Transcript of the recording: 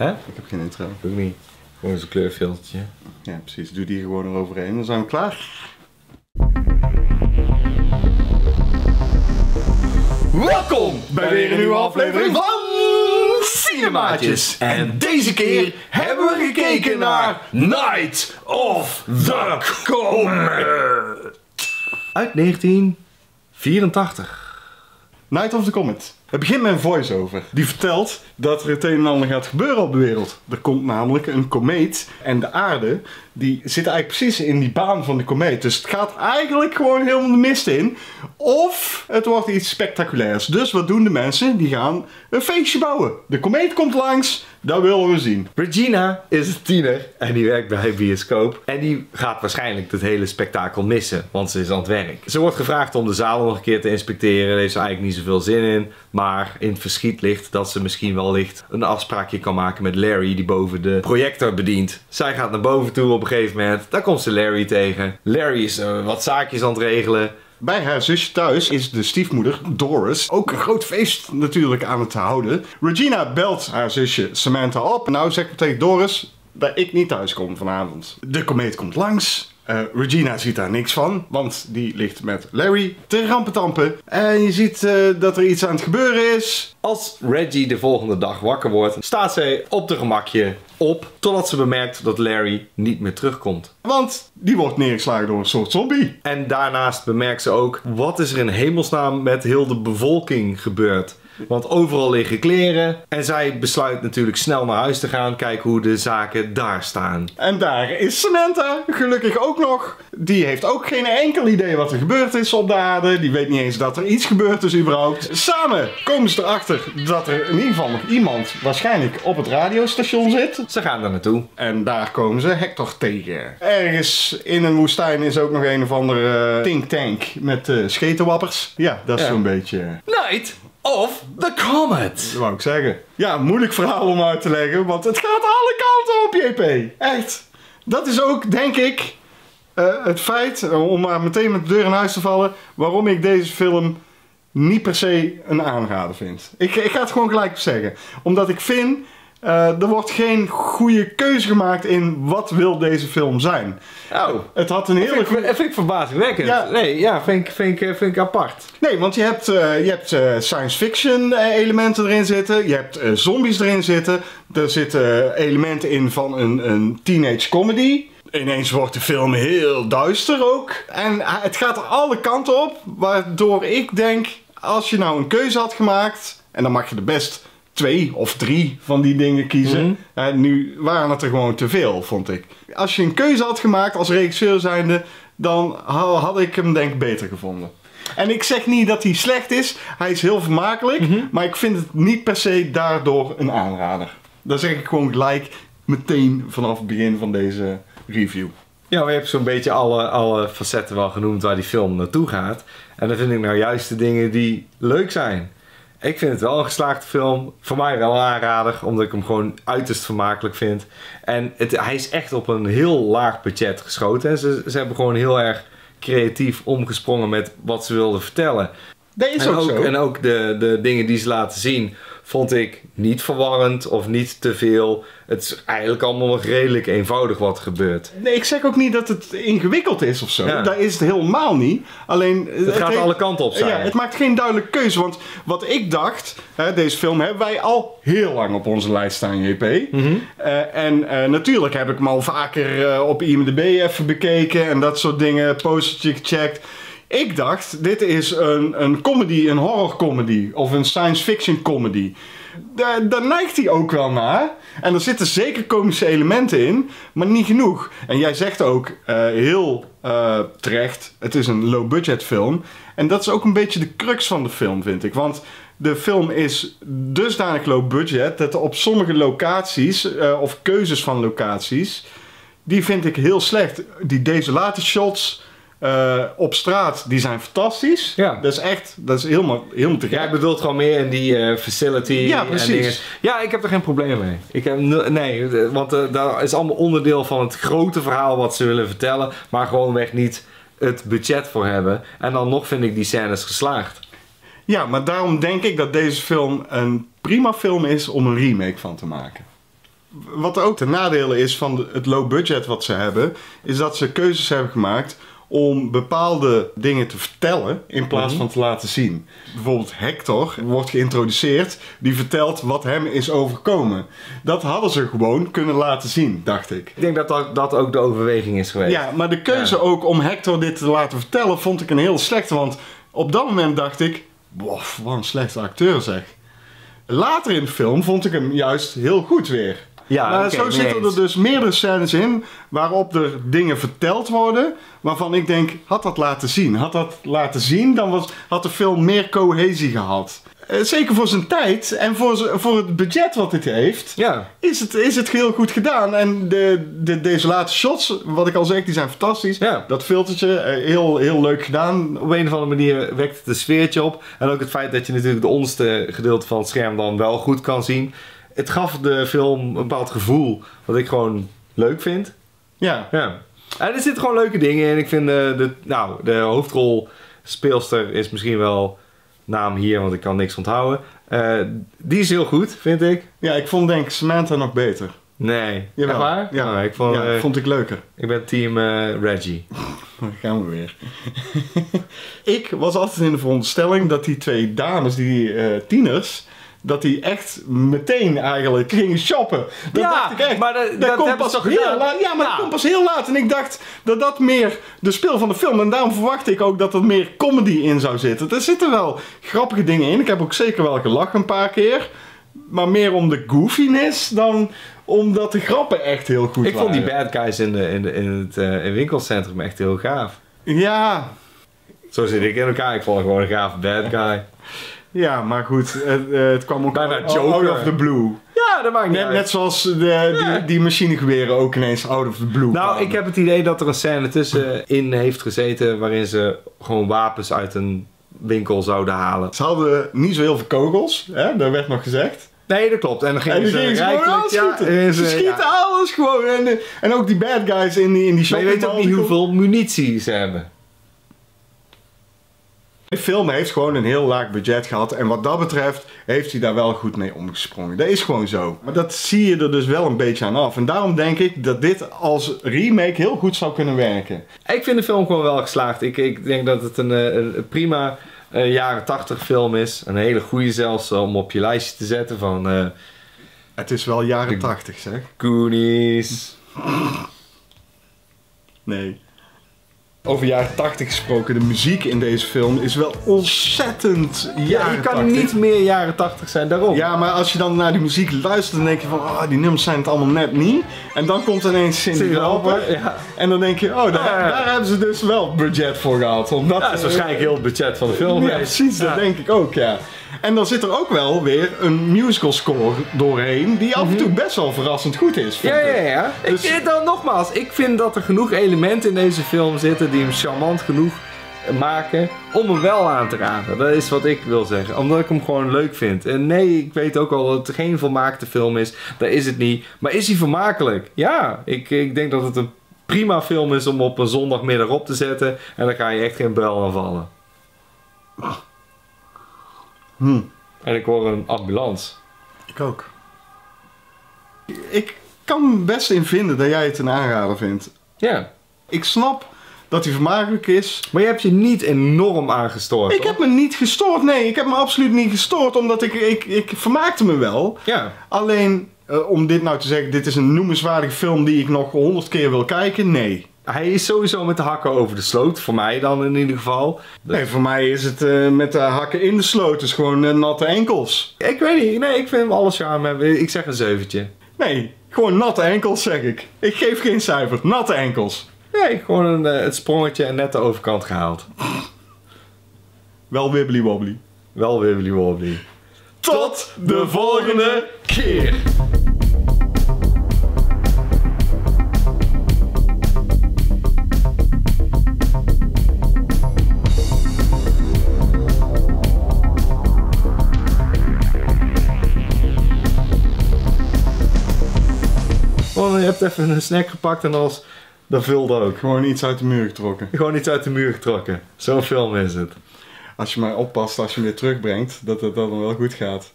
Hè? Ik heb geen intro. Ook niet. Gewoon zo'n kleurfiltertje. Ja, precies. Doe die gewoon eroverheen. Dan zijn we klaar. Welkom bij weer een nieuwe aflevering van Cinemaatjes. En deze keer hebben we gekeken naar Night of the Comet. Uit 1984. Night of the Comet. Het begint met een voice-over. Die vertelt dat er het een en ander gaat gebeuren op de wereld. Er komt namelijk een komeet. En de aarde, die zit eigenlijk precies in die baan van de komeet. Dus het gaat eigenlijk gewoon helemaal de mist in. Of het wordt iets spectaculairs. Dus wat doen de mensen? Die gaan een feestje bouwen. De komeet komt langs. Dat willen we zien. Regina is een tiener en die werkt bij bioscoop. En die gaat waarschijnlijk het hele spektakel missen, want ze is aan het werk. Ze wordt gevraagd om de zaal nog een keer te inspecteren. Daar heeft ze eigenlijk niet zoveel zin in. Maar in het verschiet ligt dat ze misschien wellicht een afspraakje kan maken met Larry, die boven de projector bedient. Zij gaat naar boven toe op een gegeven moment. Daar komt ze Larry tegen. Larry is uh, wat zaakjes aan het regelen. Bij haar zusje thuis is de stiefmoeder, Doris, ook een groot feest natuurlijk aan het houden. Regina belt haar zusje Samantha op. Nou zegt tegen Doris dat ik niet thuis kom vanavond. De komeet komt langs. Uh, Regina ziet daar niks van, want die ligt met Larry te rampetampen. En je ziet uh, dat er iets aan het gebeuren is. Als Reggie de volgende dag wakker wordt, staat zij op de gemakje op, totdat ze bemerkt dat Larry niet meer terugkomt. Want die wordt neergeslagen door een soort zombie. En daarnaast bemerkt ze ook, wat is er in hemelsnaam met heel de bevolking gebeurd? Want overal liggen kleren. En zij besluit natuurlijk snel naar huis te gaan. Kijken hoe de zaken daar staan. En daar is Samantha. Gelukkig ook nog. Die heeft ook geen enkel idee wat er gebeurd is op de aarde. Die weet niet eens dat er iets gebeurd is überhaupt. Samen komen ze erachter dat er in ieder geval nog iemand waarschijnlijk op het radiostation zit. Ze gaan daar naartoe. En daar komen ze Hector tegen. Ergens in een woestijn is ook nog een of andere uh, think tank met uh, schetenwappers. Ja, dat is ja. zo'n beetje... Night of the Comet. Dat wou ik zeggen. Ja, moeilijk verhaal om uit te leggen, want het gaat alle kanten op, JP. Echt. Dat is ook, denk ik, uh, het feit, om maar meteen met de deur in huis te vallen, waarom ik deze film niet per se een aanrader vind. Ik, ik ga het gewoon gelijk zeggen. Omdat ik vind uh, er wordt geen goede keuze gemaakt in wat wil deze film zijn. Oh. Het had een hele goede... Dat vind ik verbazingwekkend. Ja. Nee, ja, vind ik, vind, ik, vind ik apart. Nee, want je hebt, uh, je hebt uh, science fiction elementen erin zitten. Je hebt zombies erin zitten. Er zitten elementen in van een, een teenage comedy. Ineens wordt de film heel duister ook. En het gaat er alle kanten op. Waardoor ik denk, als je nou een keuze had gemaakt... En dan mag je de best twee of drie van die dingen kiezen. Mm -hmm. nu waren het er gewoon te veel, vond ik. Als je een keuze had gemaakt als regisseur zijnde, dan had ik hem denk ik beter gevonden. En ik zeg niet dat hij slecht is, hij is heel vermakelijk, mm -hmm. maar ik vind het niet per se daardoor een aanrader. Dat zeg ik gewoon gelijk meteen vanaf het begin van deze review. Ja, we hebben zo'n beetje alle, alle facetten wel genoemd waar die film naartoe gaat. En dan vind ik nou juist de dingen die leuk zijn. Ik vind het wel een geslaagde film. Voor mij wel aanrader, omdat ik hem gewoon uiterst vermakelijk vind. En het, hij is echt op een heel laag budget geschoten. En ze, ze hebben gewoon heel erg creatief omgesprongen met wat ze wilden vertellen. Dat is en ook, zo. En ook de, de dingen die ze laten zien vond ik niet verwarrend of niet te veel. Het is eigenlijk allemaal nog redelijk eenvoudig wat er gebeurt. Nee, ik zeg ook niet dat het ingewikkeld is of zo. Ja. Dat is het helemaal niet. Alleen, het, gaat heeft- alle kanten op zijn. Ja, het maakt geen duidelijke keuze. Want wat ik dacht, hè, deze film hebben wij al heel lang op onze lijst staan, JP. Mhm. Eh, en eh, natuurlijk heb ik hem al vaker eh, op IMDb even bekeken en dat soort dingen, postertje gecheckt. Ik dacht, dit is een, een comedy, een horror comedy of een science fiction comedy. Daar, neigt hij ook wel naar. En er zitten zeker komische elementen in, maar niet genoeg. En jij zegt ook eh, heel eh, terecht, het is een low budget film. En dat is ook een beetje de crux van de film, vind ik. Want de film is dusdanig low budget dat op sommige locaties, eh, of keuzes van locaties, die vind ik heel slecht. Die desolate shots eh, op straat, die zijn fantastisch. Ja. Dat is echt, dat is helemaal, helemaal te gek. Jij bedoelt gewoon meer in die eh, facility Ja, en precies. dingen. Ja, ik heb er geen probleem mee. Ik heb, nee, eh, want dat is allemaal onderdeel van het grote verhaal wat ze willen vertellen. Maar gewoonweg niet het budget voor hebben. En dan nog vind ik die scènes geslaagd. Ja, maar daarom denk ik dat deze film een prima film is om een remake van te maken. Wat ook de nadelen is van het low budget wat ze hebben, is dat ze keuzes hebben gemaakt om bepaalde dingen te vertellen in plaats van te laten zien. Bijvoorbeeld Hector wordt geïntroduceerd, die vertelt wat hem is overkomen. Dat hadden ze gewoon kunnen laten zien, dacht ik. Ik denk dat dat, dat ook de overweging is geweest. Ja, maar de keuze ook om Hector dit te laten vertellen vond ik een heel slechte. Want op dat moment dacht ik, bof, wat een slechte acteur zeg. Later in de film vond ik hem juist heel goed weer. Ja, maar zo zitten er dus meerdere scènes in waarop er dingen verteld worden waarvan ik denk, had dat laten zien. Had dat laten zien, dan was, had de film meer cohesie gehad. Eh, Zeker voor zijn tijd en voor, voor het budget wat dit heeft Ja. is het, is het heel goed gedaan. En de, de desolate shots, wat ik al zeg, die zijn fantastisch. Ja. Dat filtertje, eh, heel, heel leuk gedaan. Op een of andere manier wekt het een sfeertje op. En ook het feit dat je natuurlijk de onderste gedeelte van het scherm dan wel goed kan zien. Het gaf de film een bepaald gevoel wat ik gewoon leuk vind. Ja. Ja. En er zitten gewoon leuke dingen in. Ik vind de, de, nou, de hoofdrolspeelster is misschien wel naam hier, want ik kan niks onthouden. Eh, die is heel goed, vind ik. ja, ik vond denk ik Samantha nog beter. Nee. Jawel. Echt waar? Ja, Oh, ik, vond, ja, eh, vond ik leuker. ik ben team eh, Reggie. Dan gaan we weer. ik was altijd in de veronderstelling dat die twee dames, die eh, tieners, dat die echt meteen eigenlijk gingen shoppen. Dat Ja, dacht ik echt. maar dat- dat, dat komt hebben pas heel gedaan? laat. Ja, maar Ja. dat komt pas heel laat. En ik dacht dat dat meer de speel van de film. En daarom verwachtte ik ook dat er meer comedy in zou zitten. Er zitten wel grappige dingen in. Ik heb ook zeker wel gelachen een paar keer. Maar meer om de goofiness dan omdat de grappen echt heel goed Ik waren. vond die bad guys in, de, in, de, in het eh, in winkelcentrum echt heel gaaf. Ja, Zo zit ik in elkaar. Ik vond gewoon een gaaf bad guy. Ja, maar goed, het, eh, het kwam ook Bijna out Joker. of the blue. Ja, dat maakt niet Net, uit. net zoals de, die, die machinegeweren ook ineens out of the blue Nou, kwamen. ik heb het idee dat er een scène tussenin heeft gezeten waarin ze gewoon wapens uit een winkel zouden halen. Ze hadden niet zo heel veel kogels, hè? dat werd nog gezegd. Nee, dat klopt. En dan En gingen die ze gingen ze gewoon rijkelijk- aanschieten. ja, en ze ze- schieten ja. alles gewoon. En, de- en ook die bad guys in die, in die Maar je weet ook niet hoeveel munitie ze hebben. De film heeft gewoon een heel laag budget gehad. En wat dat betreft heeft hij daar wel goed mee omgesprongen. Dat is gewoon zo. Maar dat zie je er dus wel een beetje aan af. En daarom denk ik dat dit als remake heel goed zou kunnen werken. Ik vind de film gewoon wel geslaagd. Ik, ik denk dat het een, eh, een prima eh, jaren 80 film is. Een hele goede zelfs om op je lijstje te zetten van eh Het is wel jaren tachtig, zeg. Goonies. Nee. Over jaren 80 gesproken, de muziek in deze film is wel ontzettend Ja, jaren je kan 80. niet meer jaren 80 zijn daarom. Ja, maar als je dan naar die muziek luistert, dan denk je van, oh, die nummers zijn het allemaal net niet. En dan komt ineens Cindy Cindy Lauper. Ja. En dan denk je, oh, daar, Ja, ja. daar hebben ze dus wel budget voor gehad. Omdat, Ja, dat is waarschijnlijk heel het budget van de film. Ja, precies, dat denk ik ook, ja. En dan zit er ook wel weer een musical score doorheen, die af en toe best wel verrassend goed is. Mhm. Ja, ja, ja. Dus- Ik, dan nogmaals, ik vind dat er genoeg elementen in deze film zitten die hem charmant genoeg maken om hem wel aan te raden. Dat is wat ik wil zeggen. Omdat ik hem gewoon leuk vind. En nee, ik weet ook al dat het geen volmaakte film is. Dat is het niet. Maar is hij vermakelijk? Ja, ik, ik denk dat het een prima film is om op een zondagmiddag op te zetten. En dan ga je echt geen bel aan vallen. Hm. En ik hoor een ambulance. Ik ook. Ik kan me best in vinden dat jij het een aanrader vindt. Ja. Ik snap dat hij vermakelijk is. Maar je hebt je niet enorm aangestoord. Ik toch? heb me niet gestoord. Nee, ik heb me absoluut niet gestoord. Omdat ik, ik, ik vermaakte me wel. Ja. Alleen, eh, om dit nou te zeggen, dit is een noemenswaardige film die ik nog honderd keer wil kijken. Nee. Hij is sowieso met de hakken over de sloot. Voor mij dan in ieder geval. Nee, voor mij is het eh, met de hakken in de sloot. Dus gewoon eh, natte enkels. Ik weet niet. Nee, ik vind hem alles charme hebben. Ik zeg een zeventje. Nee, gewoon natte enkels zeg ik. Ik geef geen cijfer. Natte enkels. Nee, gewoon een, eh, het sprongetje en net de overkant gehaald. Wel wibbly wobbly. Wel wibbly wobbly. Tot de volgende keer. Hebt even een snack gepakt en als... Dat vulde ook. Gewoon iets uit de muur getrokken. Gewoon iets uit de muur getrokken. Zo'n film is het. Als je maar oppast als je hem weer terugbrengt, dat het dan wel goed gaat.